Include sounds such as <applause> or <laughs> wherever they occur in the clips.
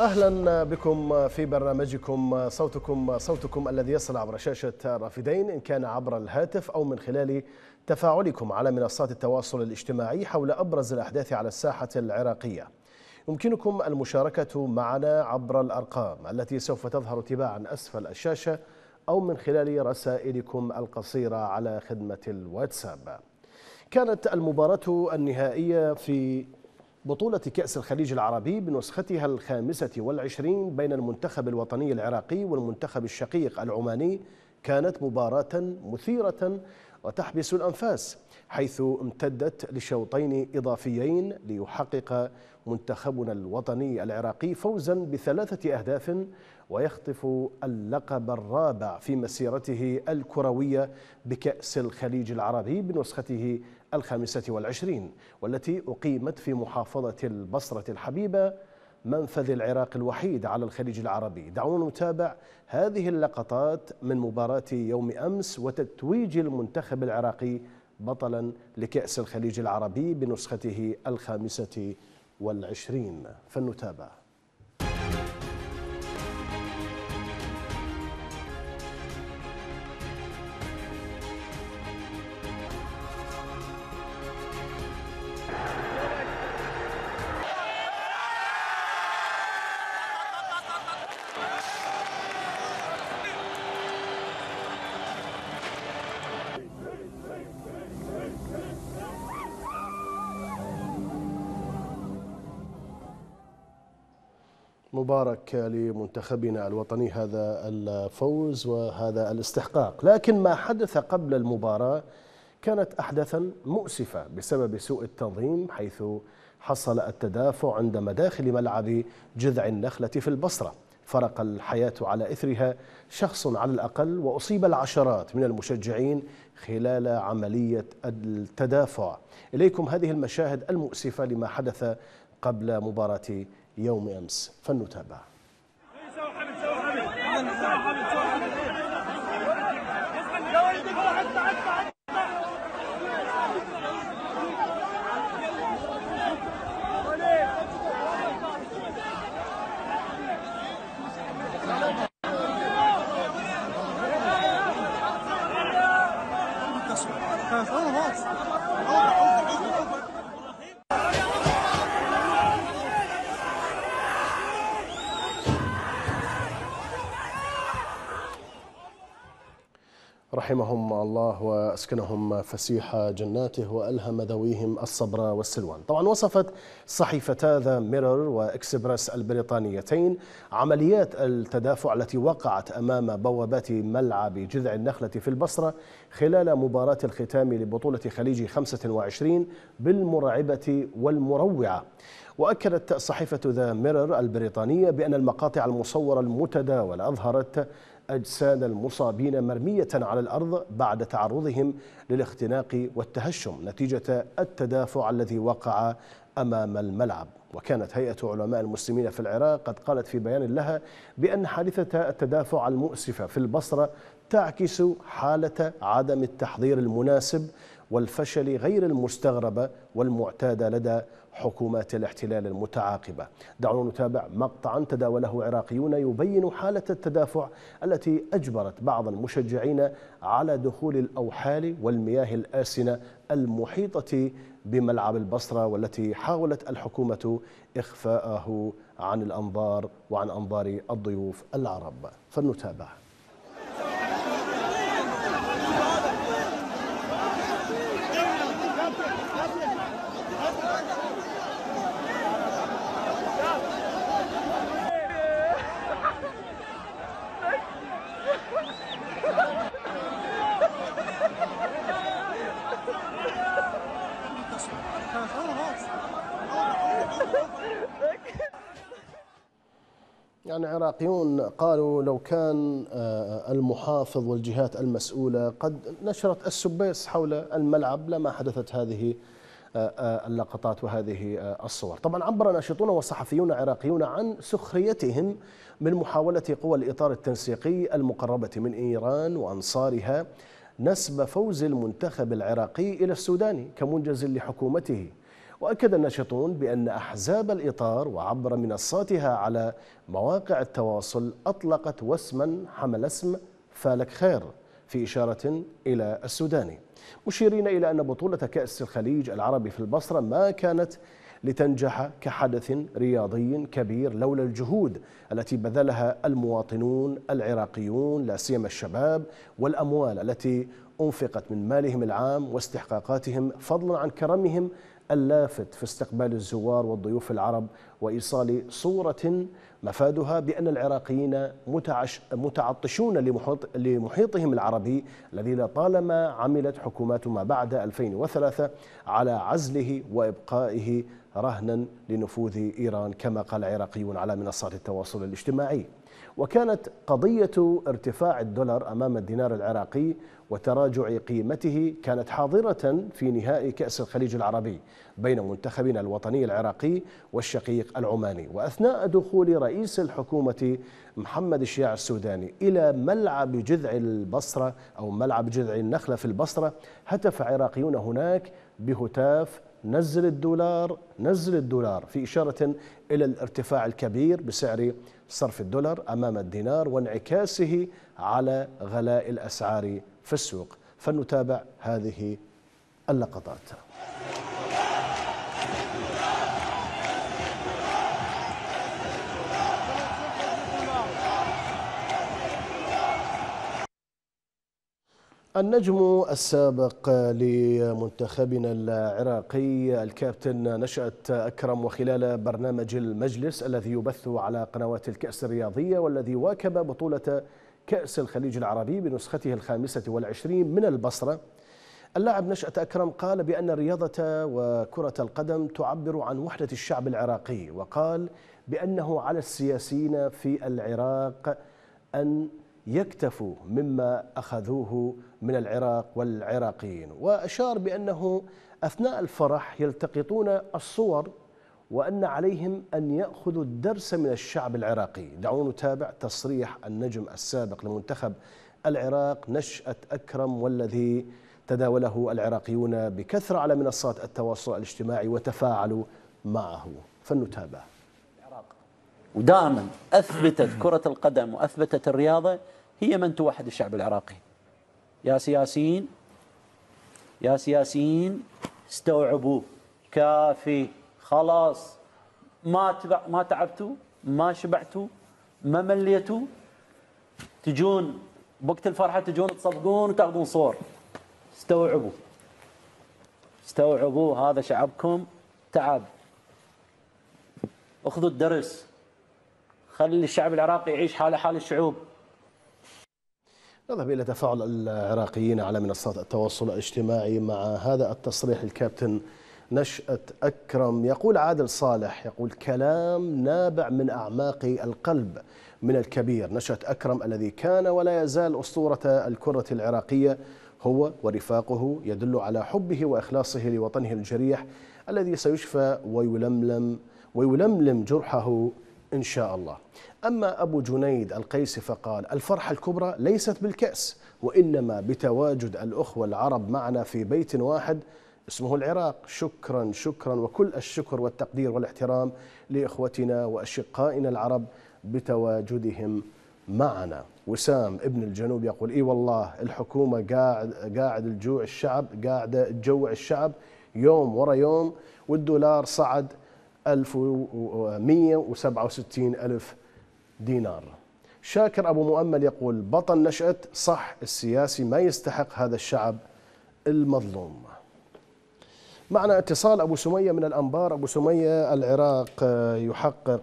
أهلا بكم في برنامجكم صوتكم صوتكم الذي يصل عبر شاشة رافدين إن كان عبر الهاتف أو من خلال تفاعلكم على منصات التواصل الاجتماعي حول أبرز الأحداث على الساحة العراقية. يمكنكم المشاركة معنا عبر الأرقام التي سوف تظهر تباعا أسفل الشاشة أو من خلال رسائلكم القصيرة على خدمة الواتساب. كانت المباراة النهائية في بطولة كأس الخليج العربي بنسختها الخامسة والعشرين بين المنتخب الوطني العراقي والمنتخب الشقيق العماني. كانت مباراة مثيرة وتحبس الأنفاس حيث امتدت لشوطين إضافيين ليحقق منتخبنا الوطني العراقي فوزا بثلاثة أهداف ويخطف اللقب الرابع في مسيرته الكروية بكأس الخليج العربي بنسخته الخامسة والعشرين والتي أقيمت في محافظة البصرة الحبيبة منفذ العراق الوحيد على الخليج العربي. دعونا نتابع هذه اللقطات من مباراة يوم أمس وتتويج المنتخب العراقي بطلا لكأس الخليج العربي بنسخته الخامسة والعشرين. فلنتابع. مبارك لمنتخبنا الوطني. هذا الفوز وهذا الاستحقاق. لكن ما حدث قبل المباراة كانت أحداثا مؤسفة بسبب سوء التنظيم حيث حصل التدافع عند مداخل ملعب جذع النخلة في البصرة. فرق الحياة على إثرها شخص على الأقل وأصيب العشرات من المشجعين خلال عملية التدافع. إليكم هذه المشاهد المؤسفة لما حدث قبل مباراة يوم أمس. فلنتابع. رحمهم الله وأسكنهم فسيح جناته وألهم ذويهم الصبر والسلوان. طبعا وصفت صحيفتا ذا ميرور وإكسبرس البريطانيتين عمليات التدافع التي وقعت أمام بوابات ملعب جذع النخلة في البصرة خلال مباراة الختام لبطولة خليج 25 بالمرعبة والمروعة. وأكدت صحيفة ذا ميرور البريطانية بأن المقاطع المصورة المتداولة أظهرت أجساد المصابين مرمية على الأرض بعد تعرضهم للاختناق والتهشم نتيجة التدافع الذي وقع أمام الملعب. وكانت هيئة علماء المسلمين في العراق قد قالت في بيان لها بأن حادثة التدافع المؤسفة في البصرة تعكس حالة عدم التحضير المناسب والفشل غير المستغربة والمعتادة لدى حكومات الاحتلال المتعاقبة. دعونا نتابع مقطعا تداوله عراقيون يبين حالة التدافع التي أجبرت بعض المشجعين على دخول الأوحال والمياه الآسنة المحيطة بملعب البصرة والتي حاولت الحكومة إخفاءه عن الأنظار وعن أنظار الضيوف العرب. فلنتابع. يعني عراقيون قالوا لو كان المحافظ والجهات المسؤولة قد نشرت السبيس حول الملعب لما حدثت هذه اللقطات وهذه الصور. طبعا عبر ناشطون وصحفيون عراقيون عن سخريتهم من محاولة قوى الإطار التنسيقي المقربة من إيران وأنصارها نسب فوز المنتخب العراقي إلى السوداني كمنجز لحكومته. وأكد الناشطون بأن أحزاب الإطار وعبر منصاتها على مواقع التواصل أطلقت وسما حمل اسم فالك خير في إشارة إلى السوداني. مشيرين إلى أن بطولة كأس الخليج العربي في البصرة ما كانت لتنجح كحدث رياضي كبير لولا الجهود التي بذلها المواطنون العراقيون لا سيما الشباب والأموال التي أنفقت من مالهم العام واستحقاقاتهم فضلا عن كرمهم اللافت في استقبال الزوار والضيوف العرب وإيصال صورة مفادها بأن العراقيين متعطشون لمحيط لمحيطهم العربي الذي لطالما عملت حكومات ما بعد 2003 على عزله وإبقائه رهنا لنفوذ إيران كما قال عراقيون على منصات التواصل الاجتماعي. وكانت قضية ارتفاع الدولار أمام الدينار العراقي وتراجع قيمته كانت حاضرة في نهائي كأس الخليج العربي بين منتخبنا الوطني العراقي والشقيق العماني وأثناء دخول رئيس الحكومة محمد الشياع السوداني إلى ملعب جذع البصرة أو ملعب جذع النخلة في البصرة هتف عراقيون هناك بهتاف نزل الدولار نزل الدولار في إشارة إلى الارتفاع الكبير بسعر صرف الدولار أمام الدينار وانعكاسه على غلاء الأسعار في السوق. فلنتابع هذه اللقطات. النجم السابق لمنتخبنا العراقي الكابتن نشأت أكرم وخلال برنامج المجلس الذي يبث على قنوات الكأس الرياضية والذي واكب بطولة كأس الخليج العربي بنسخته الخامسة والعشرين من البصرة. اللاعب نشأة أكرم قال بأن الرياضة وكرة القدم تعبر عن وحدة الشعب العراقي وقال بأنه على السياسيين في العراق أن يكتفوا مما أخذوه من العراق والعراقيين. وأشار بأنه أثناء الفرح يلتقطون الصور وأن عليهم أن يأخذوا الدرس من الشعب العراقي. دعونا نتابع تصريح النجم السابق لمنتخب العراق نشأة أكرم والذي تداوله العراقيون بكثرة على منصات التواصل الاجتماعي وتفاعلوا معه. فلنتابع. ودائما أثبتت كرة القدم وأثبتت الرياضة هي من توحد الشعب العراقي. يا سياسيين يا سياسيين استوعبوا. كافي. خلاص. ما تبع ما تعبتوا ما شبعتوا ما مليتوا. تجون بوقت الفرحة تجون تصفقون وتاخذون صور. استوعبوا. استوعبوا هذا شعبكم تعب. اخذوا الدرس. خلي الشعب العراقي يعيش حاله حال الشعوب. نذهب إلى تفاعل العراقيين على منصات التواصل الاجتماعي مع هذا التصريح الكابتن نشأة أكرم. يقول عادل صالح يقول كلام نابع من أعماق القلب من الكبير. نشأة أكرم الذي كان ولا يزال أسطورة الكرة العراقية هو ورفاقه يدل على حبه وإخلاصه لوطنه الجريح الذي سيشفى ويلملم ويلملم جرحه إن شاء الله. أما أبو جنيد القيسي فقال الفرحة الكبرى ليست بالكأس وإنما بتواجد الأخوة العرب معنا في بيت واحد اسمه العراق. شكرا شكرا وكل الشكر والتقدير والاحترام لإخوتنا وأشقائنا العرب بتواجدهم معنا. وسام ابن الجنوب يقول إي والله الحكومة قاعد قاعد الجوع الشعب قاعدة تجوع الشعب يوم ورا يوم والدولار صعد 1167 ألف دينار. شاكر أبو مؤمل يقول بطل نشأة صح السياسي ما يستحق هذا الشعب المظلوم. معنا اتصال أبو سمية من الأنبار. أبو سمية العراق يحقق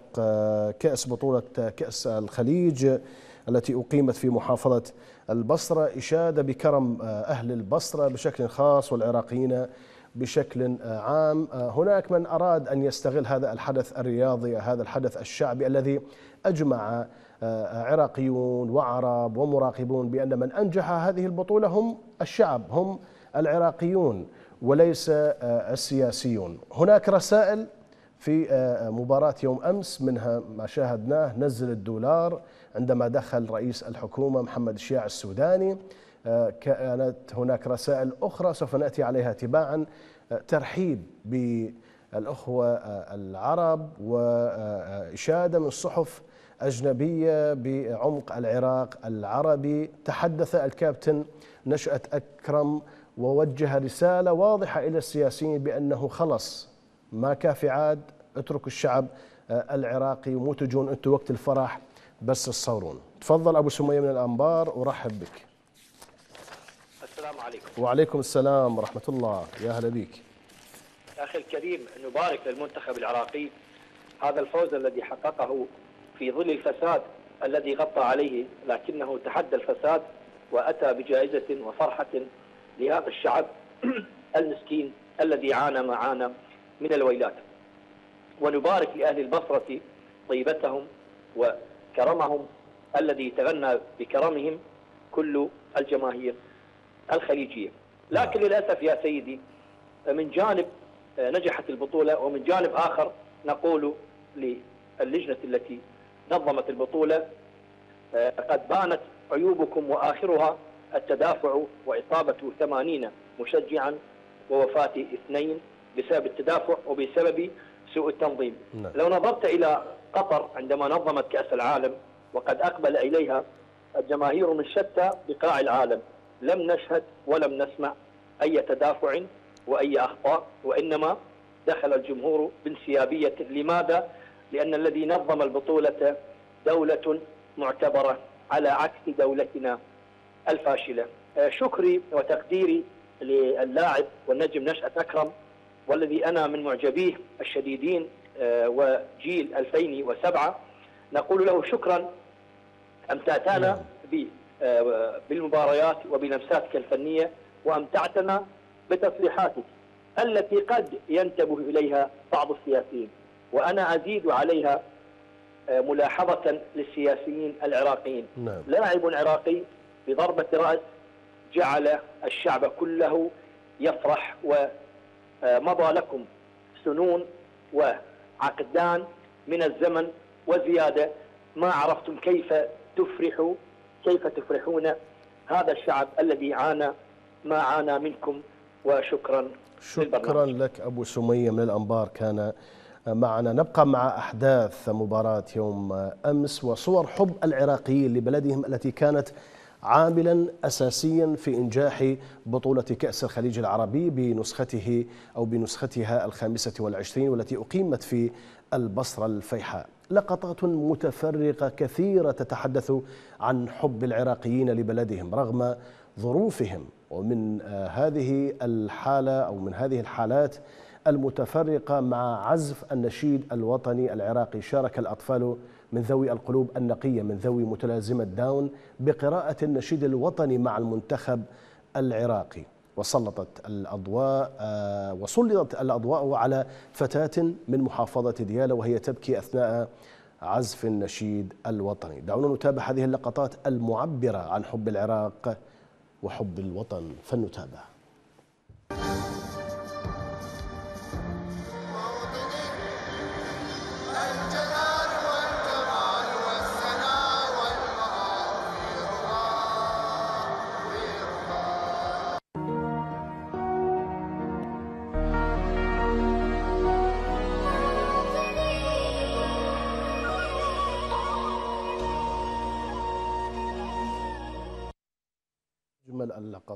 كأس بطولة كأس الخليج التي أقيمت في محافظة البصرة. إشادة بكرم أهل البصرة بشكل خاص والعراقيين بشكل عام. هناك من أراد أن يستغل هذا الحدث الرياضي هذا الحدث الشعبي الذي أجمع عراقيون وعرب ومراقبون بأن من أنجح هذه البطولة هم الشعب هم العراقيون وليس السياسيون. هناك رسائل في مباراة يوم أمس منها ما شاهدناه نزل الدولار عندما دخل رئيس الحكومة محمد الشياع السوداني. كانت هناك رسائل أخرى سوف نأتي عليها تباعا ترحيب الأخوة العرب وإشادة من صحف أجنبية بعمق العراق العربي. تحدث الكابتن نشأة أكرم ووجه رسالة واضحة إلى السياسيين بأنه خلص. ما كافي عاد اتركوا الشعب العراقي ومو تجون أنتم وقت الفرح بس تصورون تفضل أبو سمية من الأنبار ورحب بك. السلام عليكم. وعليكم السلام ورحمة الله. يا هلا بك أخي الكريم نبارك للمنتخب العراقي. هذا الفوز الذي حققه في ظل الفساد الذي غطى عليه لكنه تحدى الفساد وأتى بجائزة وفرحة لهذا الشعب <clears throat> المسكين الذي عانى ما عانى من الويلات. ونبارك لأهل البصرة طيبتهم وكرمهم الذي تغنى بكرمهم كل الجماهير. الخليجية. لكن للأسف يا سيدي من جانب نجحت البطولة ومن جانب آخر نقول للجنة التي نظمت البطولة قد بانت عيوبكم وآخرها التدافع وإصابة ثمانين مشجعا ووفاة اثنين بسبب التدافع وبسبب سوء التنظيم. نعم. لو نظرت إلى قطر عندما نظمت كأس العالم وقد أقبل إليها الجماهير من شتى بقاع العالم. لم نشهد ولم نسمع أي تدافع وأي أخطاء وإنما دخل الجمهور بانسيابية. لماذا؟ لأن الذي نظم البطولة دولة معتبرة على عكس دولتنا الفاشلة. آه، شكري وتقديري للاعب والنجم نشأة أكرم والذي أنا من معجبيه الشديدين آه، وجيل 2007 نقول له شكرا. أمتعتنا ب- آه، بالمباريات وبلمساتك الفنية وأمتعتنا بتصريحاتك التي قد ينتبه إليها بعض السياسيين. وأنا أزيد عليها آه، ملاحظة للسياسيين العراقيين. نعم. لاعب عراقي بضربة رأس جعل الشعب كله يفرح ومضى لكم سنون وعقدان من الزمن وزيادة. ما عرفتم كيف تفرحوا كيف تفرحون هذا الشعب الذي عانى ما عانى منكم وشكرا شكرا. لك أبو سمية من الأنبار كان معنا نبقى مع أحداث مباراة يوم أمس وصور حب العراقيين لبلدهم التي كانت عاملا أساسيا في إنجاح بطولة كأس الخليج العربي بنسخته أو بنسختها الخامسة والعشرين والتي أقيمت في البصرة الفيحاء لقطات متفرقة كثيرة تتحدث عن حب العراقيين لبلدهم رغم ظروفهم. ومن آه، هذه الحالة أو من هذه الحالات المتفرقة مع عزف النشيد الوطني العراقي شارك الأطفال من ذوي القلوب النقية من ذوي متلازمة داون بقراءة النشيد الوطني مع المنتخب العراقي. وسلطت الأضواء آه، وسلطت الأضواء على فتاة من محافظة ديالى وهي تبكي أثناء عزف النشيد الوطني. دعونا نتابع هذه اللقطات المعبرة عن حب العراق وحب الوطن فلنتابع.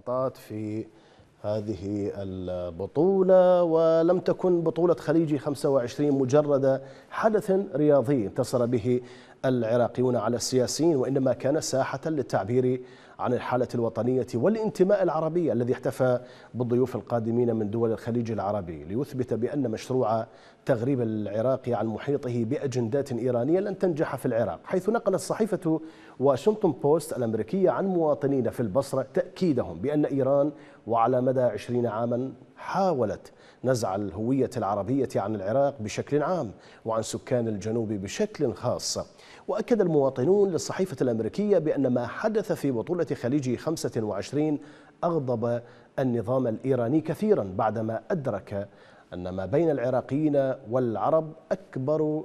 اللقطات في هذه البطولة ولم تكن بطولة خليجي 25 مجرد حدث رياضي انتصر به العراقيون على السياسيين وإنما كان ساحة للتعبير عن الحالة الوطنية والانتماء العربي الذي احتفى بالضيوف القادمين من دول الخليج العربي. ليثبت بأن مشروع تغريب العراق عن محيطه بأجندات إيرانية لن تنجح في العراق حيث نقلت صحيفة واشنطن بوست الأمريكية عن مواطنين في البصرة تأكيدهم بأن إيران وعلى مدى عشرين عاما حاولت نزع الهوية العربية عن العراق بشكل عام وعن سكان الجنوب بشكل خاص. وأكد المواطنون للصحيفة الأمريكية بأن ما حدث في بطولة خليج 25 أغضب النظام الإيراني كثيرا بعدما أدرك أن ما بين العراقيين والعرب أكبر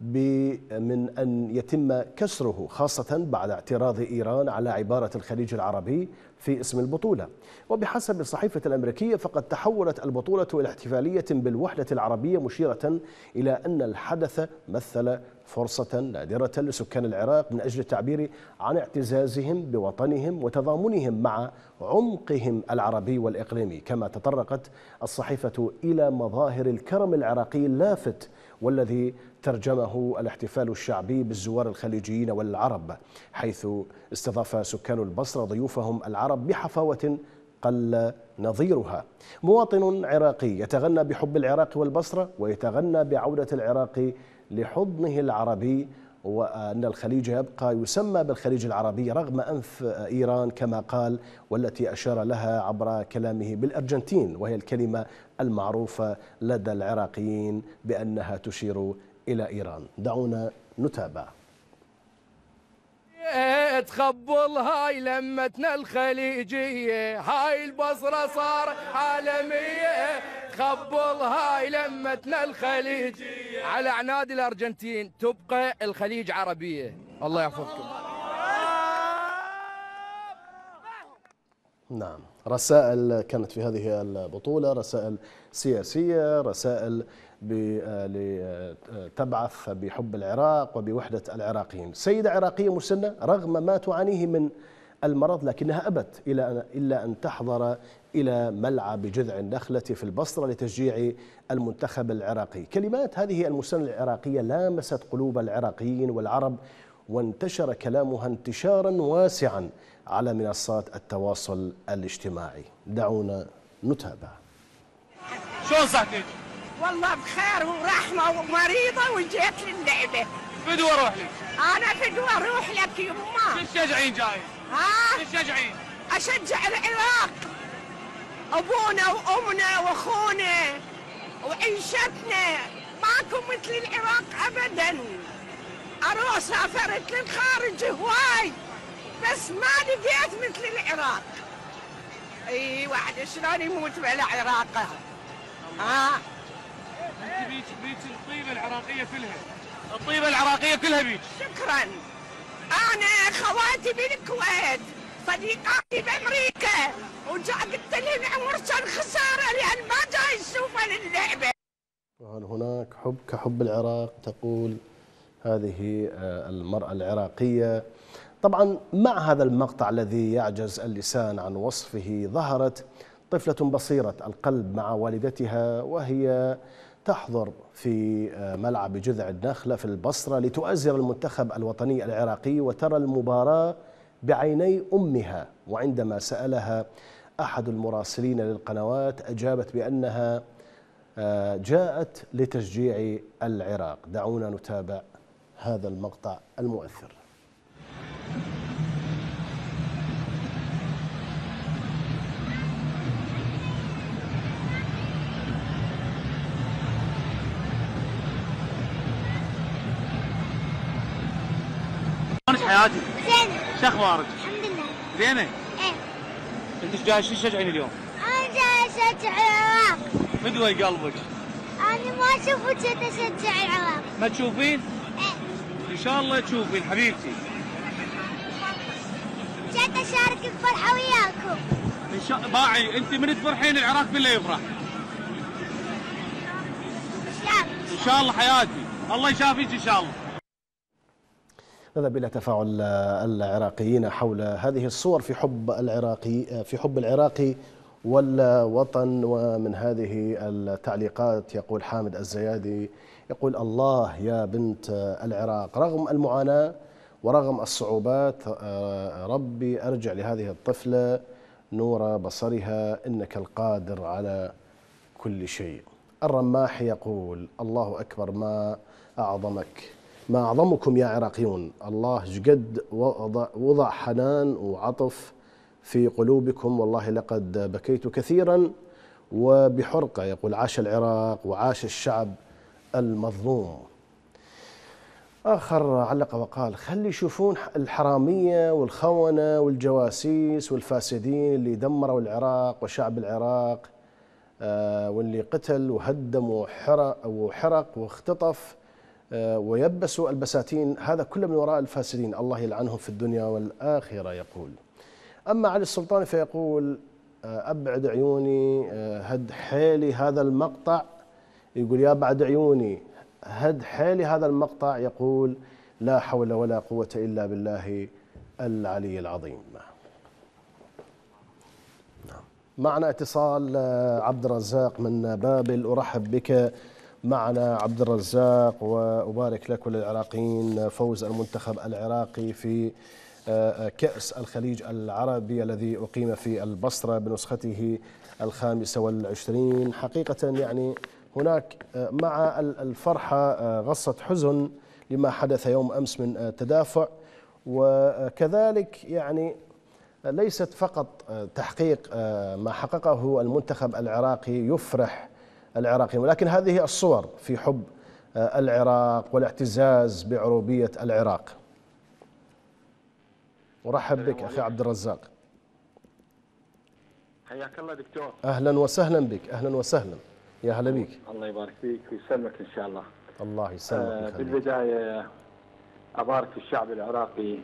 من أن يتم كسره خاصة بعد اعتراض إيران على عبارة الخليج العربي في اسم البطولة. وبحسب الصحيفة الأمريكية فقد تحولت البطولة إلى احتفالية بالوحدة العربية مشيرة إلى أن الحدث مثل فرصة نادرة لسكان العراق من أجل التعبير عن اعتزازهم بوطنهم وتضامنهم مع عمقهم العربي والإقليمي. كما تطرقت الصحيفة إلى مظاهر الكرم العراقي اللافت والذي ترجمه الاحتفال الشعبي بالزوار الخليجيين والعرب حيث استضاف سكان البصرة ضيوفهم العرب بحفاوة قل نظيرها. مواطن عراقي يتغنى بحب العراق والبصرة ويتغنى بعودة العراق لحضنه العربي وأن الخليج يبقى يسمى بالخليج العربي رغم أنف إيران كما قال والتي أشار لها عبر كلامه بالأرجنتين وهي الكلمة المعروفة لدى العراقيين بأنها تشير إلى إيران. دعونا نتابع. تخبل هاي لمتنا الخليجية. هاي البصرة صار عالمية. تخبل هاي لمتنا الخليجية. على عناد الأرجنتين تبقى الخليج عربية. الله يحفظكم. نعم. رسائل كانت في هذه البطولة رسائل سياسية رسائل تبعث بحب العراق وبوحدة العراقيين. سيدة عراقية مسنة رغم ما تعانيه من المرض لكنها أبت إلا أن تحضر إلى ملعب جذع النخلة في البصرة لتشجيع المنتخب العراقي. كلمات هذه المسنة العراقية لامست قلوب العراقيين والعرب وانتشر كلامها انتشارا واسعا على منصات التواصل الاجتماعي. دعونا نتابع. شلون صحتك؟ والله بخير ورحمة ومريضة وجيت للعبة. فدوى أروح لك؟ أنا فدوى أروح لك يما تشجعين جاي؟ ها؟ تشجعين؟ أشجع العراق. أبونا وأمنا وأخونا وعيشتنا. ماكو مثل العراق أبدا. أروح سافرت للخارج هواي بس ما لقيت مثل العراق. إي واحد شلون يموت بلا عراقه ها؟ انت بيك بيك الطيبة العراقية كلها. الطيبة العراقية كلها بيك شكرا. أنا خواتي بالكويت صديقاتي بأمريكا. وجا قلت لهم عمر كان خساره لأن ما جاي يشوفها للعبة. وهل هناك حب كحب العراق؟ تقول هذه آه، المرأة العراقية. طبعا مع هذا المقطع الذي يعجز اللسان عن وصفه ظهرت طفلة بصيرة القلب مع والدتها وهي تحضر في آه، ملعب جذع النخلة في البصرة لتؤزر المنتخب الوطني العراقي وترى المباراة بعيني أمها. وعندما سألها أحد المراسلين للقنوات أجابت بأنها آه، جاءت لتشجيع العراق. دعونا نتابع هذا المقطع المؤثر. حياتي؟ زين شو أخبارك؟ الحمد لله. زينة؟ إيه. أنت جاي شو تشجعين اليوم؟ أنا جاي أشجع العراق. مدوي قلبك. أنا ما أشوف وجهي أشجع العراق. ما تشوفين؟ إيه. إن شاء الله تشوفين حبيبتي. جيت أشارك الفرحة وياكم. إن شاء باعي أنت من تفرحين العراق بالله يفرح. شاب إن شاء الله حياتي. الله يشافيك إن شاء الله. نذهب إلى تفاعل العراقيين حول هذه الصور في حب العراقي في حب العراقي والوطن ومن هذه التعليقات يقول حامد الزيادي يقول الله يا بنت العراق رغم المعاناة ورغم الصعوبات آه، ربي أرجع لهذه الطفلة نور بصرها إنك القادر على كل شيء. الرماح يقول الله أكبر ما أعظمك. ما أعظمكم يا عراقيون. الله جقد وضع, وضع حنان وعطف في قلوبكم. والله لقد بكيت كثيرا وبحرقة يقول عاش العراق وعاش الشعب المظلوم. آخر علق وقال خلي يشوفون الحرامية والخونة والجواسيس والفاسدين اللي دمروا العراق وشعب العراق آه، واللي قتل وهدم وحرق وحرق واختطف آه، ويبس البساتين هذا كله من وراء الفاسدين. الله يلعنهم في الدنيا والآخرة يقول. أما علي السلطاني فيقول آه، أبعد عيوني آه، هد حيلي هذا المقطع. يقول يا بعد عيوني هد حيلي هذا المقطع. يقول لا حول ولا قوة إلا بالله العلي العظيم. نعم. معنا اتصال عبد الرزاق من بابل. أرحب بك. معنا عبد الرزاق وأبارك لك وللعراقيين فوز المنتخب العراقي في آه، كأس الخليج العربي الذي أقيم في البصرة بنسخته الخامسة والعشرين. حقيقة يعني هناك آه، مع ال- الفرحة آه، غصة حزن لما حدث يوم أمس من آه، تدافع. وكذلك يعني ليست فقط آه، تحقيق آه، ما حققه المنتخب العراقي يفرح العراقيين. ولكن هذه الصور في حب آه، العراق والاعتزاز بعروبية العراق. أرحب بك أخي عبد الرزاق. حياك الله دكتور. أهلا وسهلا بك أهلا وسهلا. يا هلا بك. الله يبارك فيك ويسلمك إن شاء الله. الله يسلمك آه ويخليك. بالبداية أبارك الشعب العراقي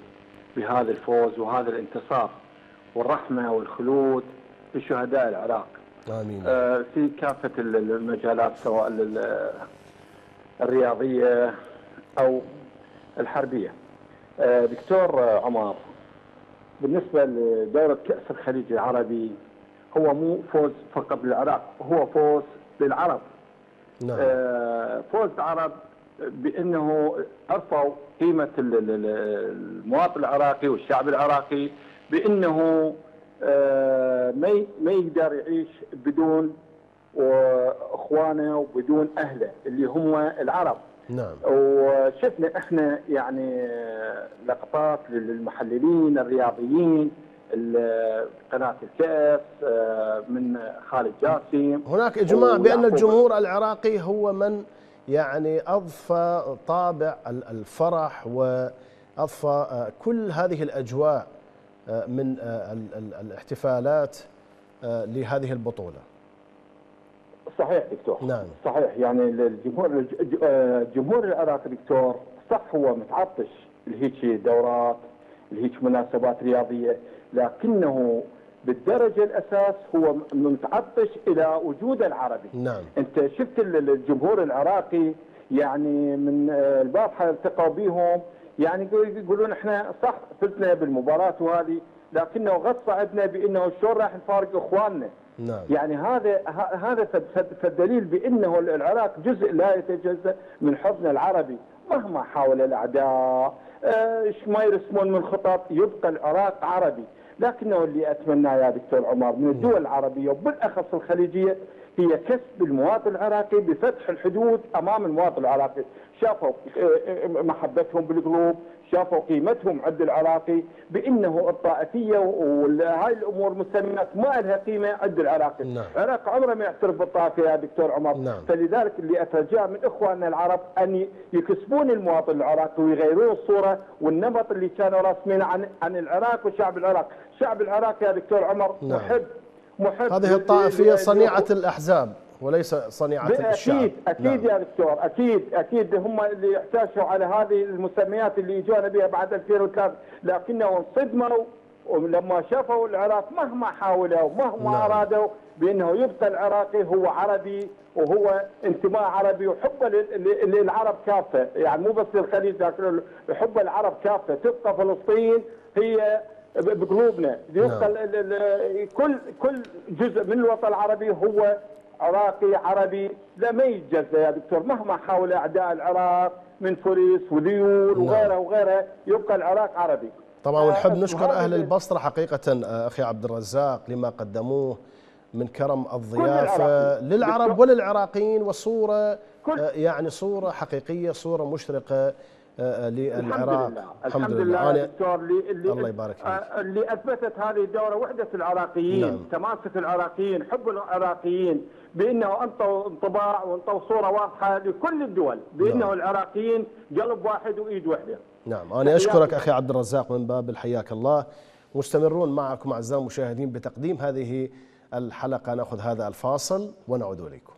بهذا الفوز وهذا الانتصار والرحمة والخلود لشهداء العراق. آمين. آه في كافة ال- المجالات سواء ال- الرياضية أو الحربية. آه دكتور عمر بالنسبة لدورة كأس الخليج العربي هو مو فوز فقط للعراق هو فوز للعرب نعم. آه، فوز العرب بأنه ارفعوا قيمة ال- ال- ال- المواطن العراقي والشعب العراقي بأنه آه، ما ي- ما يقدر يعيش بدون واخوانه وبدون أهله اللي هم العرب. نعم. وشفنا إحنا يعني لقطات للمحللين الرياضيين ال- قناة الكأس آه، من خالد جاسم. هناك إجماع بأن. الجمهور العراقي هو من يعني أضفى طابع ال- الفرح وأضفى آه، كل هذه الأجواء آه، من آه، ال- ال- الاحتفالات آه، لهذه البطولة. صحيح دكتور. نعم. صحيح. يعني الجمهور الج- آه، الجمهور العراقي دكتور صح هو متعطش لهيك دورات لهيك مناسبات رياضية لكنه بالدرجة الأساس هو متعطش إلى وجود العربي. نعم. أنت شفت ال- ال- الجمهور العراقي يعني من آه، البارحة التقوا بهم يعني يقول- يقولون إحنا صح فزنا بالمباراة وهذه لكنه غص عندنا بإنه شلون راح نفارق إخواننا. نعم. يعني هذا هذا فالدليل بإنه العراق جزء لا يتجزأ من حضن العربي مهما حاول الأعداء آه، إيش ما يرسمون من خطط يبقى العراق عربي. لكنه اللي أتمناه يا دكتور عمر من الدول العربية وبالأخص الخليجية هي كسب المواطن العراقي بفتح الحدود أمام المواطن العراقي شافوا آه، آه، محبتهم بالقلوب شافوا قيمتهم عند العراقي بأنه الطائفية وهاي الأمور مسميات ما لها قيمة عند العراقي نعم. العراق عمره ما يعترف بالطائفة يا دكتور عمر نعم. فلذلك اللي أترجاه من إخواننا العرب أن يكسبون المواطن العراقي ويغيرون الصورة والنمط اللي كانوا راسمينه عن عن العراق وشعب العراق، شعب العراق يا دكتور عمر نعم. محب محب هذه الطائفية ل- صنيعة الأحزاب وليس صنيعة الشعب أكيد أكيد نعم. يا دكتور أكيد أكيد هم اللي احتاجوا على هذه المسميات اللي اجونا بها بعد 2003 لكنهم صدموا ولما شافوا العراق مهما حاولوا مهما نعم. أرادوا بأنه يبقى العراقي هو عربي وهو انتماء عربي وحبه لل- لل- للعرب كافة يعني مو بس للخليج لكن حبه العرب كافة تبقى فلسطين هي بقلوبنا يبقى نعم. كل كل جزء من الوطن العربي هو عراقي عربي لا ما يتجزأ يا دكتور مهما حاول أعداء العراق من فريس وذيول نعم. وغيرها وغيرها يبقى العراق عربي طبعا ونحب نشكر أهل البصرة حقيقة آه، أخي عبد الرزاق لما قدموه من كرم الضيافة. للعرب وللعراقيين وصورة آه، يعني صورة حقيقية صورة مشرقة آه، الحمد للعراق. لله. الحمد لله. يا أنا دكتور اللي اللي الله يبارك فيك. آه، اللي أثبتت هذه الدورة وحدة العراقيين نعم. تماسك العراقيين حب العراقيين بأنه أنطوا انطباع وأنطوا صورة واضحة لكل الدول بأنه نعم. العراقيين قلب واحد وإيد واحدة. نعم. أنا أشكرك أخي عبد الرزاق من بابل حياك الله. مستمرون معكم أعزائي المشاهدين بتقديم هذه الحلقة. نأخذ هذا الفاصل ونعود إليكم.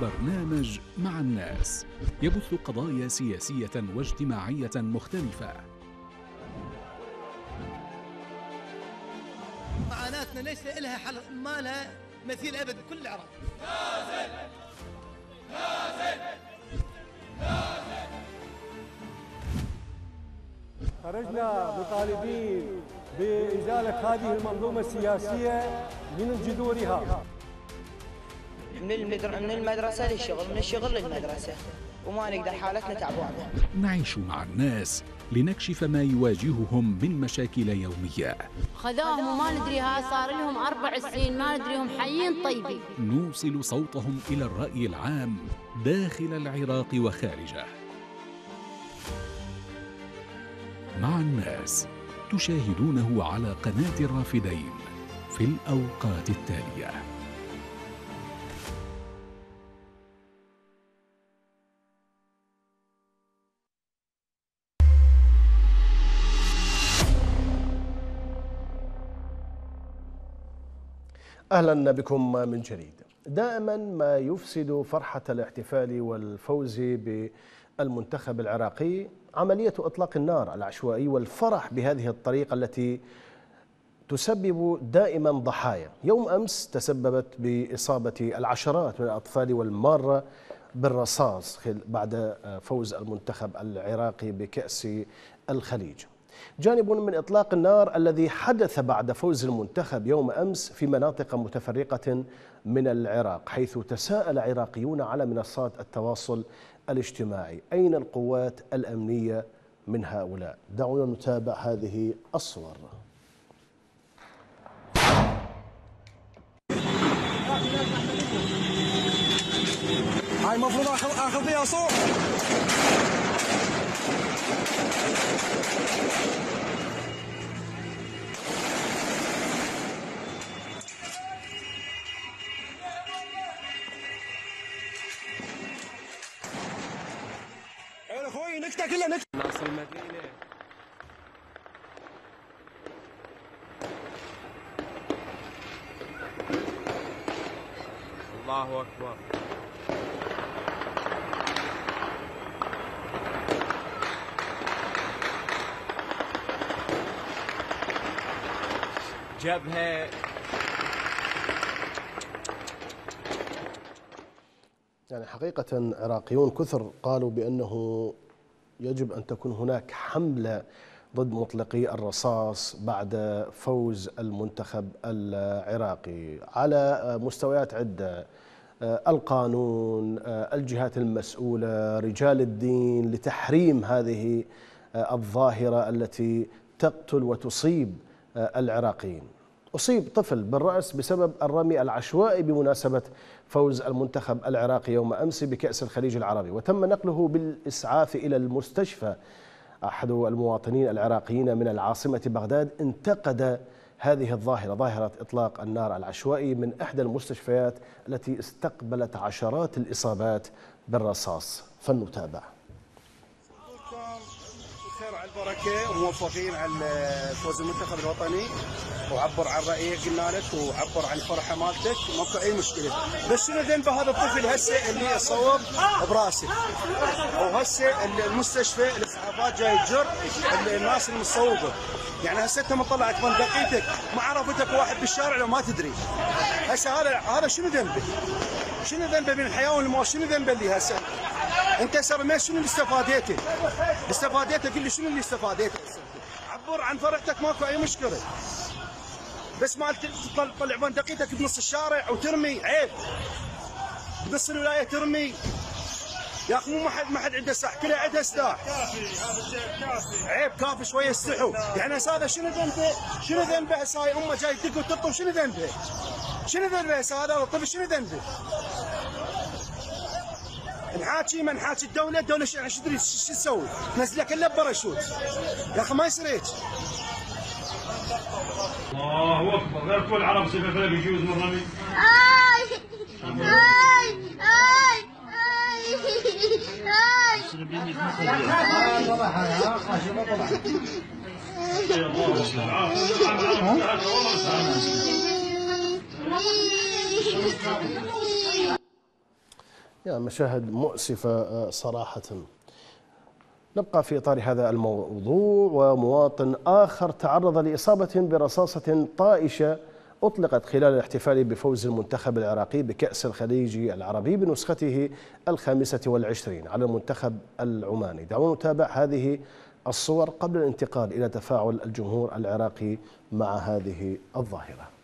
برنامج مع الناس. يبث قضايا سياسية واجتماعية مختلفة. معاناتنا ليس لها حل ما لها مثيل أبد بكل العراق خرجنا مطالبين بإزالة هذه المنظومة السياسية من جذورها. من المدر... من المدرسة للشغل من الشغل للمدرسة. وما نقدر حالتنا تعبانة نعيش مع الناس لنكشف ما يواجههم من مشاكل يومية. خذوهم وما ندري ها صار لهم أربع سنين ما ندري هم حيين طيبين. نوصل صوتهم إلى الرأي العام داخل العراق وخارجه. مع الناس تشاهدونه على قناة الرافدين في الأوقات التالية. أهلا بكم من جديد. دائما ما يفسد فرحة الاحتفال والفوز بالمنتخب العراقي عملية إطلاق النار العشوائي والفرح بهذه الطريقة التي تسبب دائما ضحايا. يوم أمس تسببت بإصابة العشرات من الأطفال والمارة بالرصاص بعد فوز المنتخب العراقي بكأس الخليج. جانب من إطلاق النار الذي حدث بعد فوز المنتخب يوم أمس في مناطق متفرقة من العراق حيث تساءل عراقيون على منصات التواصل الاجتماعي. أين القوات الأمنية من هؤلاء؟ دعونا نتابع هذه الصور. هاي المفروض اخذ اخذ فيها صور. يا أخوي نكته كلها نكته ناصر المدينة الله اكبر جبهه يعني حقيقة عراقيون كثر قالوا بأنه يجب أن تكون هناك حملة ضد مطلقي الرصاص بعد فوز المنتخب العراقي. على مستويات عدة القانون الجهات المسؤولة رجال الدين لتحريم هذه الظاهرة التي تقتل وتصيب العراقيين. أصيب طفل بالرأس بسبب الرمي العشوائي بمناسبة فوز المنتخب العراقي يوم أمس بكأس الخليج العربي. وتم نقله بالإسعاف إلى المستشفى. أحد المواطنين العراقيين من العاصمة بغداد انتقد هذه الظاهرة ظاهرة إطلاق النار العشوائي من إحدى المستشفيات التي استقبلت عشرات الإصابات بالرصاص. فلنتابع. البركه وموفقين على فوز المنتخب الوطني. وعبر عن رأيك قلنا لك وعبر عن الفرحه مالتك. ماكو أي مشكلة. بس شنو ذنبه هذا الطفل هسه اللي صوب براسه؟ وهسه المستشفى الاسعافات جاي تجر الناس المصوبة. يعني هسه أنت من طلعت بندقيتك ما عرفتك واحد بالشارع لو ما تدري. هسه هذا هذا شنو ذنبه؟ شنو ذنبه من الحياة والموت شنو ذنبه اللي هسه؟ أنت هسه رميت شنو استفاديته؟ استفاديته قل لي شنو اللي استفاديته عبر عن فرحتك ماكو أي مشكلة. بس ما تطلع بندقيتك بنص الشارع وترمي عيب. بنص الولاية ترمي. يا أخي مو ما حد ما حد عنده سلاح كلها عندها سلاح. عيب كافي شوية استحوا يعني هسه هذا شنو ذنبه؟ شنو ذنبه؟ هسه هاي أمه جاي تدق وتطلب شنو ذنبه؟ شنو ذنبه هسه هذا الطفل شنو ذنبه؟ نحاكي ما نحاكي الدولة الدولة شو شو تدري شو تسوي؟ تنزله كله بباراشوت يا أخي ما يصير هيك الله أكبر. غير كل عرب سبع فلك يجوز من رمي آي آي آي <laughs> يعني مشاهد مؤسفة آه، صراحة. نبقى في إطار هذا الموضوع ومواطن آخر تعرض لإصابة برصاصة طائشة أطلقت خلال الاحتفال بفوز المنتخب العراقي بكأس الخليج العربي بنسخته الخامسة والعشرين على المنتخب العماني. دعونا نتابع هذه الصور قبل الانتقال إلى تفاعل الجمهور العراقي مع هذه الظاهرة.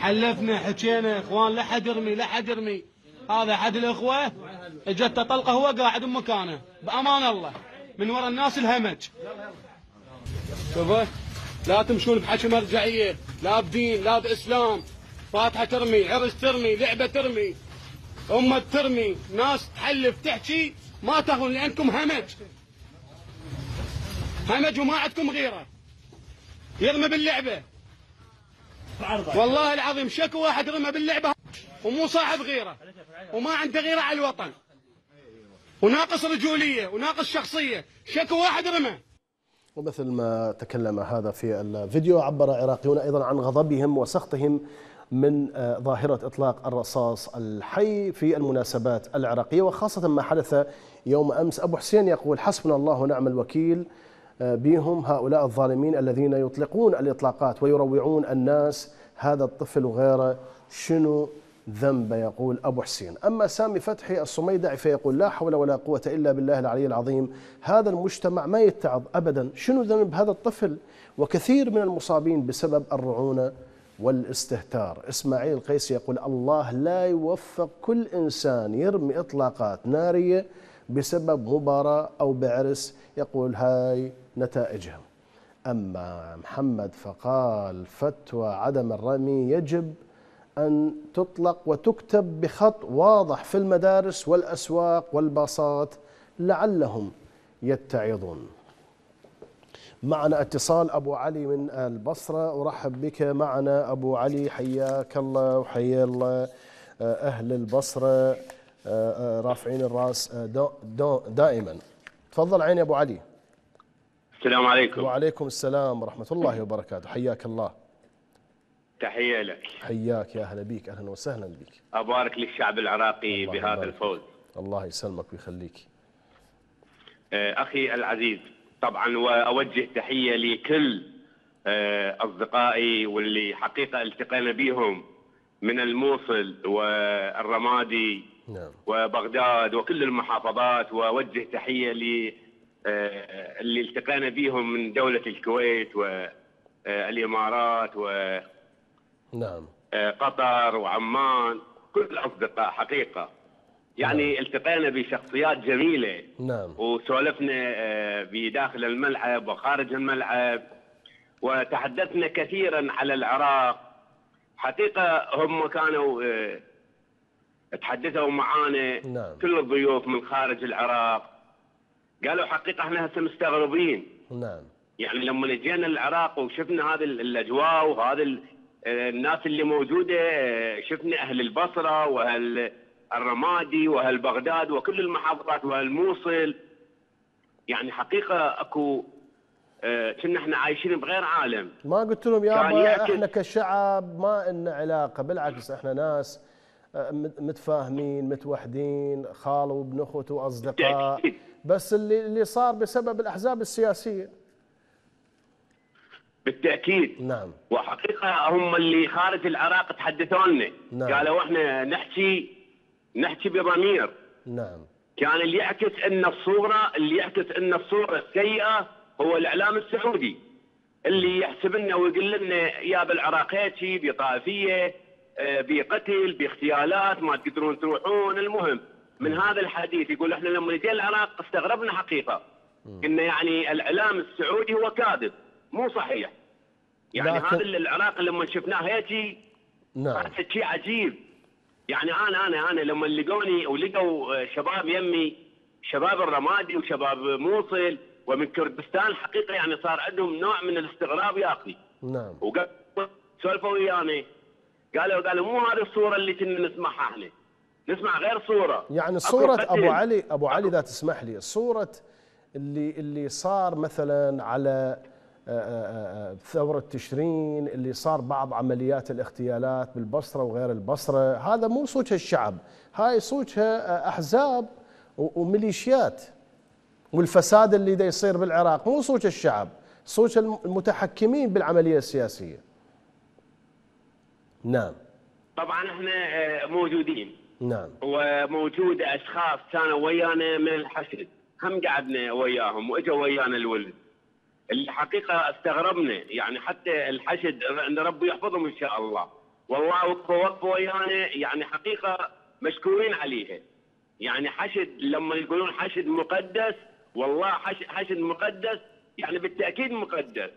حلفنا حكينا إخوان لا حد يرمي لا حد يرمي. هذا أحد الإخوة؟ إجت طلقة هو قاعد بمكانه بأمان الله. من وراء الناس الهمج. شوفوا لا تمشون بحكي مرجعيه لا بدين لا بإسلام. فاتحة ترمي عرس ترمي لعبة ترمي. أمة ترمي. ناس تحلف تحكي. ما تاخذون لانكم همج. همج وما عندكم غيره. يرمي باللعبة. والله العظيم شكو واحد رمى باللعبة ومو صاحب غيره. وما عنده غيره على الوطن. وناقص رجولية وناقص شخصية. شكو واحد رمى. ومثل ما تكلم هذا في الفيديو عبر عراقيون أيضا عن غضبهم وسخطهم من آه، ظاهرة إطلاق الرصاص الحي في المناسبات العراقية وخاصة ما حدث يوم أمس. أبو حسين يقول حسبنا الله ونعم الوكيل. بهم هؤلاء الظالمين الذين يطلقون الإطلاقات ويروعون الناس. هذا الطفل وغيره شنو ذنبه يقول أبو حسين، أما سامي فتحي الصميدعي فيقول لا حول ولا قوة إلا بالله العلي العظيم، هذا المجتمع ما يتعظ ابدا، شنو ذنب هذا الطفل؟ وكثير من المصابين بسبب الرعونه والاستهتار، إسماعيل القيسي يقول الله لا يوفق كل إنسان يرمي إطلاقات نارية بسبب مباراة أو بعرس، يقول هاي نتائجها. أما محمد فقال فتوى عدم الرمي يجب أن تطلق وتكتب بخط واضح في المدارس والأسواق والباصات لعلهم يتعظون. معنا اتصال أبو علي من البصرة. أرحب بك. معنا أبو علي. حياك الله وحيا الله. آه، أهل البصرة. آه، آه، رافعين الرأس. دا- دا- دائما. تفضل عيني أبو علي. السلام عليكم. وعليكم السلام ورحمة الله وبركاته. حياك الله. تحية لك. حياك يا أهلا بك أهلا وسهلا بك أبارك للشعب العراقي بهذا يبارك. الفوز. الله يسلمك ويخليك. آه، أخي العزيز طبعا وأوجه تحية لكل آه، أصدقائي واللي حقيقة التقينا بهم من الموصل والرمادي نعم. وبغداد وكل المحافظات وأوجه تحية اللي التقينا بهم من دولة الكويت والإمارات و نعم. آه، قطر وعمان كل الأصدقاء حقيقة. يعني التقينا بشخصيات جميلة. نعم. وسولفنا آه، بداخل الملعب وخارج الملعب وتحدثنا كثيرا على العراق. حقيقة هم كانوا آه، تحدثوا معانا نعم. كل الضيوف من خارج العراق. قالوا حقيقة إحنا هسه مستغربين. نعم. يعني لما جينا العراق وشفنا هذه ال- الأجواء وهذا آه، الناس اللي موجودة آه، شفنا أهل البصرة وأهل الرمادي وأهل بغداد وكل المحافظات وأهل موصل. يعني حقيقة أكو آه، كنا إحنا عايشين بغير عالم. ما قلت لهم يا كان أبا يعكس- إحنا كشعب ما لنا علاقة بالعكس إحنا ناس آه، مت- متفاهمين متوحدين خال وابن اخت وأصدقاء. <laughs> بس اللي اللي صار بسبب الأحزاب السياسية. بالتأكيد. نعم. وحقيقة هم اللي خارج العراق تحدثوا لنا نعم. قالوا إحنا نحكي نحكي بضمير. نعم. كان اللي يعكس إن الصورة اللي يعكس إن الصورة السيئة هو الإعلام السعودي. اللي يحسب لنا ويقول لنا يا بالعراق هيك بطائفية آه، بقتل باغتيالات ما تقدرون تروحون. المهم من هذا الحديث يقول إحنا لما جينا العراق استغربنا حقيقة. انه يعني الإعلام السعودي هو كاذب. مو صحيح. يعني لكن- هذا العراق لما شفناه هيك نعم. شيء عجيب. يعني أنا أنا أنا لما لقوني ولقوا شباب يمي شباب الرمادي وشباب موصل ومن كردستان حقيقة يعني صار عندهم نوع من الاستغراب يا أخي نعم. وقال سولفوا ويانا قالوا قالوا مو هذه الصورة اللي كنا نسمعها إحنا نسمع غير صورة. يعني قتل. أبو علي أبو علي اذا تسمح لي. صورة اللي اللي صار مثلا على آه، آه، آه، ثورة تشرين اللي صار بعض عمليات الاغتيالات بالبصرة وغير البصرة. هذا مو صوتها الشعب هاي صوتها أحزاب وميليشيات. والفساد اللي دا يصير بالعراق مو صوت الشعب صوت الم- المتحكمين بالعملية السياسية. نعم. طبعا إحنا موجودين. نعم. وموجود أشخاص كانوا ويانا من الحشد. هم قعدنا وياهم وإجوا ويانا الولد. اللي حقيقه استغربنا. يعني حتى الحشد ان ربي يحفظهم إن شاء الله. والله وقفوا ويانا. يعني حقيقة مشكورين عليها. يعني حشد لما يقولون حشد مقدس والله حشد, مقدس يعني بالتأكيد مقدس.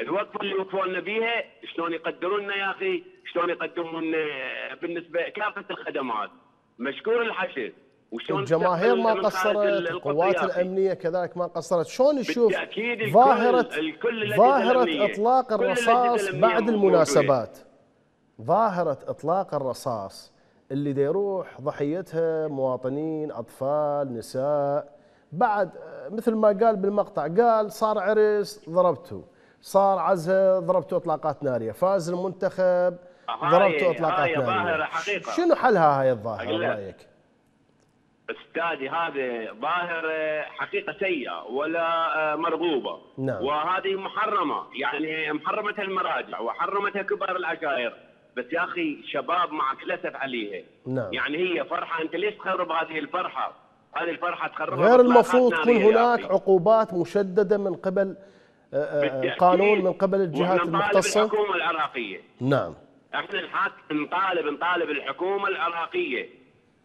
الوقفه اللي وقفوا لنا بيها شلون يقدرونا يا أخي؟ شلون يقدمون لنا بالنسبة كافة الخدمات؟ مشكور الحشد وشلون الجماهير ما قصرت ال- القوات. الأمنية كذلك ما قصرت شلون نشوف. إطلاق كل الأجهزة الرصاص بعد. المناسبات ظاهرة إطلاق الرصاص اللي دا يروح ضحيتها مواطنين أطفال نساء بعد مثل ما قال بالمقطع قال صار عرس ضربته صار عزة ضربته إطلاقات نارية فاز المنتخب ضربته هاي إطلاقات هاي نارية ظاهرة حقيقة. شنو حلها هاي لك. برأيك؟ استاذي هذه ظاهرة حقيقة سيئة ولا آه، مرغوبة. نعم. وهذه محرمة. يعني محرمتها المراجع وحرمتها كبار العشائر. بس يا أخي شباب معك الأسف عليها نعم. يعني هي فرحة. أنت ليش تخرب هذه الفرحة؟ هذه الفرحة تخربها غير المفروض تكون هناك. عقوبات مشددة من قبل آه، آه،. القانون من قبل الجهات المختصة؟ الحكومة العراقية. نعم. إحنا الحاكم نطالب نطالب الحكومة العراقية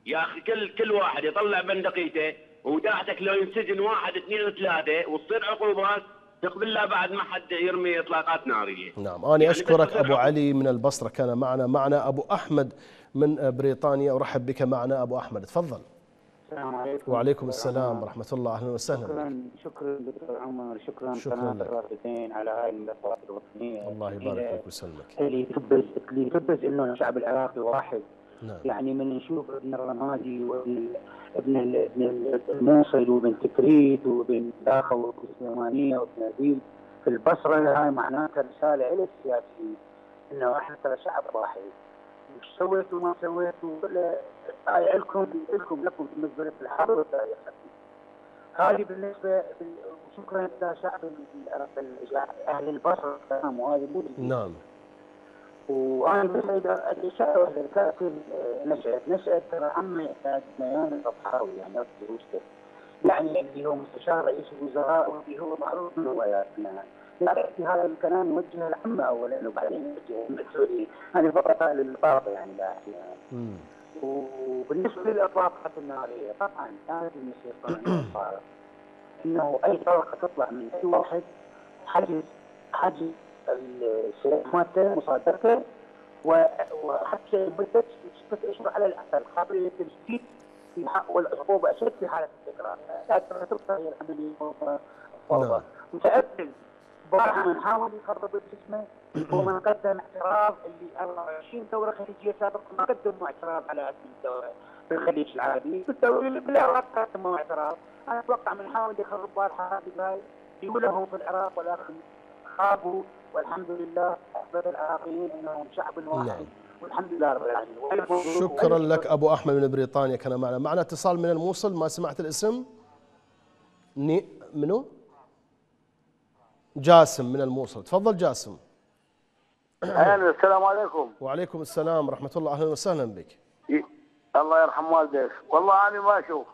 يا أخي كل كل واحد يطلع بندقيته وداعتك لو ينسجن واحد اثنين وثلاثه وتصير عقوبات تقبل لا بعد ما حد يرمي إطلاقات نارية. نعم أنا يعني أشكرك بس أبو علي من البصرة كان معنا معنا أبو أحمد من بريطانيا أرحب بك معنا أبو أحمد تفضل السلام عليكم. وعليكم السلام ورحمة الله. أهلا وسهلا. شكرا شكرا دكتور عمر شكرا شكراً لك. الرافدين على هاي اللقاءات الوطنية. الله يبارك فيك ويسلمك. اللي يثبت اللي يثبت إنه الشعب العراقي واحد. نعم. يعني من نشوف ابن الرمادي وابن ابن ابن ال- الموصل وابن تكريت وابن داخل وابن وابن نبيل في البصرة هاي معناتها رسالة إلى السياسيين إنه إحنا ترى شعب واحد. وش سويتوا ما سويتوا ولا هاي لكم لكم لكم بالنسبة للحرب والتاريخ هذه بالنسبة شكرا لشعب أهل البصره كلام وهذه مو نعم. وأنا بس الاشاره واحدة كاتب نشأت نشأت ترى عمي كانت ميان الطحاوي يعني يعني اللي هو مستشار رئيس الوزراء واللي هو معروف من رواياتنا يعني هذا الكلام موجه لعمه اولا وبعدين موجه للمسؤولين أنا فقط الباطل يعني لا أحيانا. وبالنسبة للاطلاقات النارية طبعا كانت الموسيقى صارت إنه أي طلقه تطلع من أي واحد حجز حجز السلاح مالته مصادرته وحتى مدة ستة أشهر على الأقل قابلية للتجديد في حق والعقوبة أشد في حالة التكرار. لكن تبقى هي العملية فوضى فوضى بارحة من حاول يخرب جسمه ومن قدم اعتراض اللي 24 دورة خليجية سابقة ما قدموا اعتراض على هذه الدورة في الخليج العربي. بالدورة بالعراق قدموا اعتراض. أنا أتوقع من حاول يخرب بارحة هذه هاي يقولهم في العراق ولكن خابوا والحمد لله اثبت العراقيين إنهم شعب واحد. نعم. والحمد لله رب العالمين. شكرا لك أبو أحمد من بريطانيا كان معنا. معنا اتصال من الموصل ما سمعت الاسم؟ ني منو؟ جاسم من الموصل. تفضل جاسم. أهلا السلام عليكم. وعليكم السلام ورحمة الله. أهلا وسهلا بك. الله يرحم والديك. والله أنا ما أشوف.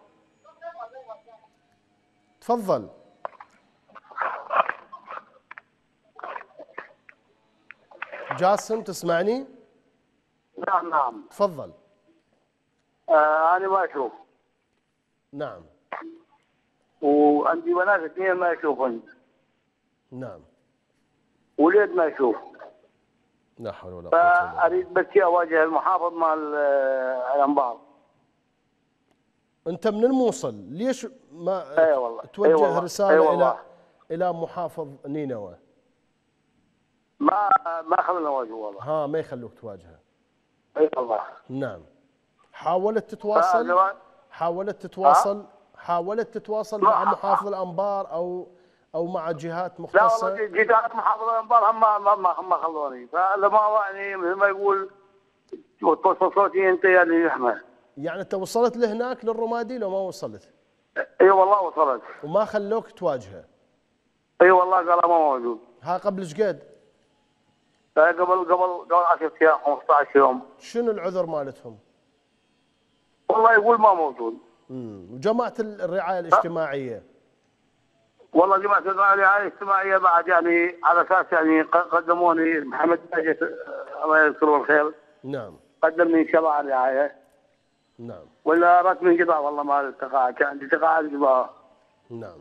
تفضل. جاسم تسمعني؟ نعم نعم. تفضل. آه أنا ما أشوف. نعم. وعندي بنات اثنين ما يشوفون نعم. وليد ما يشوف. لا حول ولا قوة فأريد بس أواجه المحافظ مال آه، الأنبار. أنت من الموصل. ليش ما اي والله. توجه أي والله. رسالة أي إلى والله. إلى محافظ نينوى؟ ما ما خلنا واجه والله. ها ما يخلوك تواجهه. اي والله. نعم. حاولت تتواصل؟ فزمان- حاولت تتواصل؟ حاولت تتواصل مع محافظ الأنبار أو أو مع جهات لا مختصة؟ والله جيت أنا محافظة امبارح ما ما ما, ما خلوني. فلما يعني مثل ما يقول وتوصل صوتي أنت يعني يحمل يعني أنت وصلت لهناك للرمادي لو ما وصلت؟ إي والله وصلت. وما خلوك تواجهه؟ إي والله قال ما موجود. ها قبل إيش قد قبل قبل قبل 10 أيام 15 يوم. شنو العذر مالتهم؟ والله يقول ما موجود. امم وجماعة الرعاية الاجتماعية؟ والله جماعة الرعايه الاجتماعية بعد يعني على أساس يعني قدموني محمد ماجد الله يذكره بالخير. نعم. قدمني شرع الرعايه نعم. ولا رسم انقطاع والله ما التقاعد كان عندي تقاعد نعم.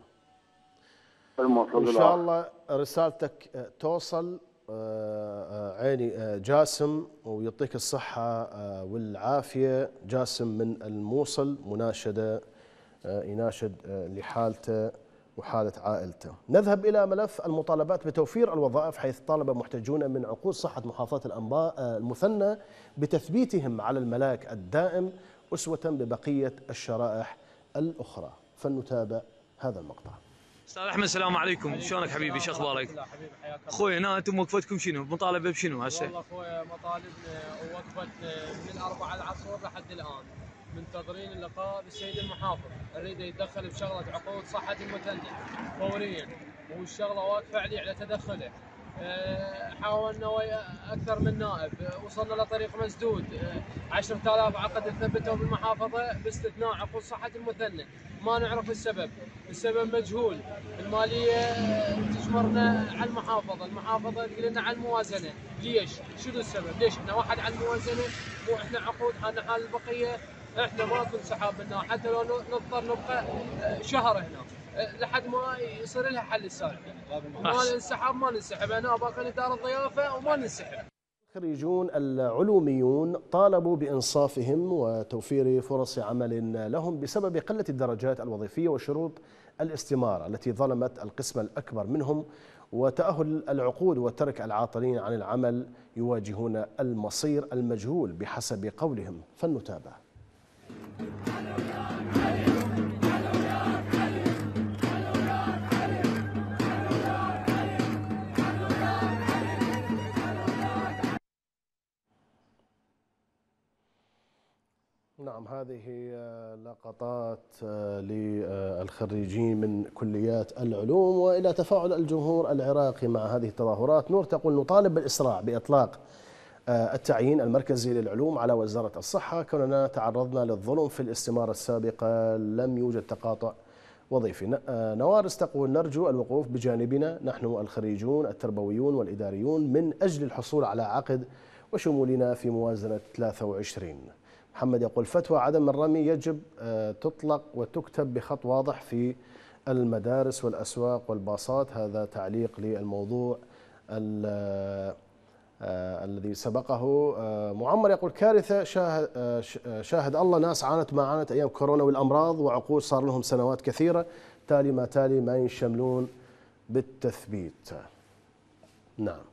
الموصل إن شاء الله رسالتك آه، توصل آه، آه، عيني جاسم ويعطيك الصحة والعافية. جاسم من الموصل مناشدة يناشد لحالته. وحالة عائلته. نذهب إلى ملف المطالبات بتوفير الوظائف حيث طالب محتجون من عقود صحة محافظة الأنباء آه، المثنى بتثبيتهم على الملاك الدائم أسوة ببقية الشرائح الأخرى. فلنتابع هذا المقطع. أستاذ أحمد السلام عليكم. شلونك حبيبي؟ شو أخبارك؟ أخوي هنا أنتم وقفتكم شنو؟ مطالبة بشنو هسه؟ والله اخويا مطالبنا ووقفت من الاربعة العصر لحد الآن. منتظرين اللقاء بالسيد المحافظ. أريد يتدخل بشغلة عقود صحة المثنى فوريا. والشغله واقفه عليه على تدخله. أه، حاولنا ويا أكثر من نائب. أه، وصلنا لطريق مسدود. أه، 10000 عقد ثبتوا بالمحافظة باستثناء عقود صحة المثنى. ما نعرف السبب. السبب مجهول. المالية تجمرنا على المحافظة. المحافظة تقول لنا على الموازنه ليش؟ شنو السبب؟ ليش إحنا واحد على الموازنة مو إحنا عقود حالنا حال البقية إحنا ماكو انسحاب منا حتى لو نضطر نبقى أه، شهر هنا. أه، لحد ما يصير لها حل السالفة. ما الانسحاب ما ننسحب. أنا باقي دار الضيافه وما ننسحب. الخريجون العلوميون طالبوا بإنصافهم وتوفير فرص عمل لهم بسبب قلة الدرجات الوظيفية وشروط الاستمارة التي ظلمت القسم الأكبر منهم وتأهل العقود وترك العاطلين عن العمل يواجهون المصير المجهول بحسب قولهم. فلنتابع. نعم هذه آه، لقطات آه، للخريجين من كليات العلوم وإلى تفاعل الجمهور العراقي مع هذه التظاهرات. نور تقول نطالب بالإسراع بإطلاق التعيين المركزي للعلوم على وزارة الصحة كوننا تعرضنا للظلم في الاستمارة السابقة لم يوجد تقاطع. وظيفي ن- آه، نوارس تقول نرجو الوقوف بجانبنا نحن الخريجون التربويون والإداريون من أجل الحصول على عقد وشمولنا في موازنة 23 محمد يقول فتوى عدم الرمي يجب آه، تطلق وتكتب بخط واضح في المدارس والأسواق والباصات. هذا تعليق للموضوع الذي سبقه آه، معمر يقول كارثة شاهد, آه، آه، شاهد الله ناس عانت ما عانت أيام كورونا والأمراض وعقود صار لهم سنوات كثيرة. تالي ما تالي ما ينشملون بالتثبيت. نعم.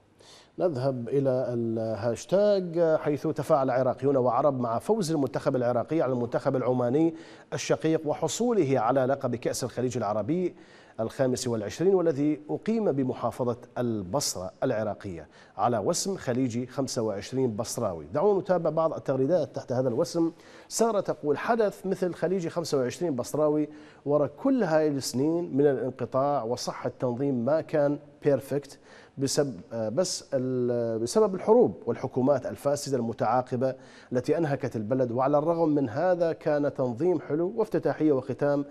نذهب إلى الهاشتاج. حيث تفاعل عراقيون وعرب مع فوز المنتخب العراقي على المنتخب العماني الشقيق وحصوله على لقب كأس الخليج العربي. الخامس والعشرين والذي أقيم بمحافظة البصرة العراقية على وسم خليجي 25 بصراوي. دعونا نتابع بعض التغريدات تحت هذا الوسم. سارة تقول حدث مثل خليجي 25 بصراوي وراء كل هاي السنين من الانقطاع وصح التنظيم ما كان بيرفكت بسبب بس ال- بسبب الحروب والحكومات الفاسدة المتعاقبة التي أنهكت البلد. وعلى الرغم من هذا كان تنظيم حلو وافتتاحية وختام آه، آه،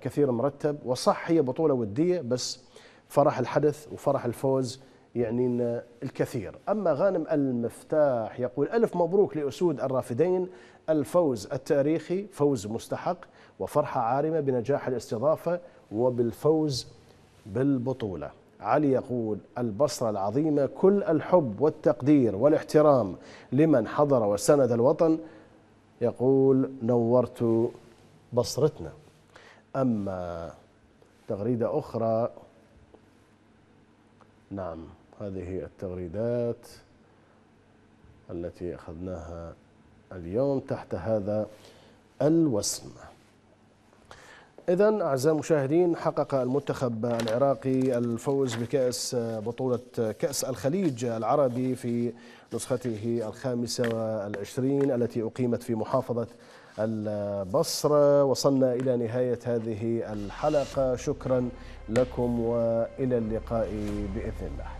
كثير مرتب. وصح هي بطولة ودية بس فرح الحدث وفرح الفوز يعني الكثير. أما غانم المفتاح يقول ألف مبروك لأسود الرافدين. الفوز التاريخي فوز مستحق وفرحة عارمة بنجاح الاستضافة وبالفوز بالبطولة. علي يقول البصرة العظيمة كل الحب والتقدير والاحترام لمن حضر وسند الوطن. يقول نورت بصرتنا. أما تغريدة أخرى نعم هذه التغريدات التي أخذناها اليوم تحت هذا الوسم. إذا أعزائي المشاهدين حقق المنتخب العراقي الفوز بكأس بطولة كأس الخليج العربي في نسخته الخامسة والعشرين التي أقيمت في محافظة البصرة. وصلنا إلى نهاية هذه الحلقة. شكرا لكم وإلى اللقاء بإذن الله.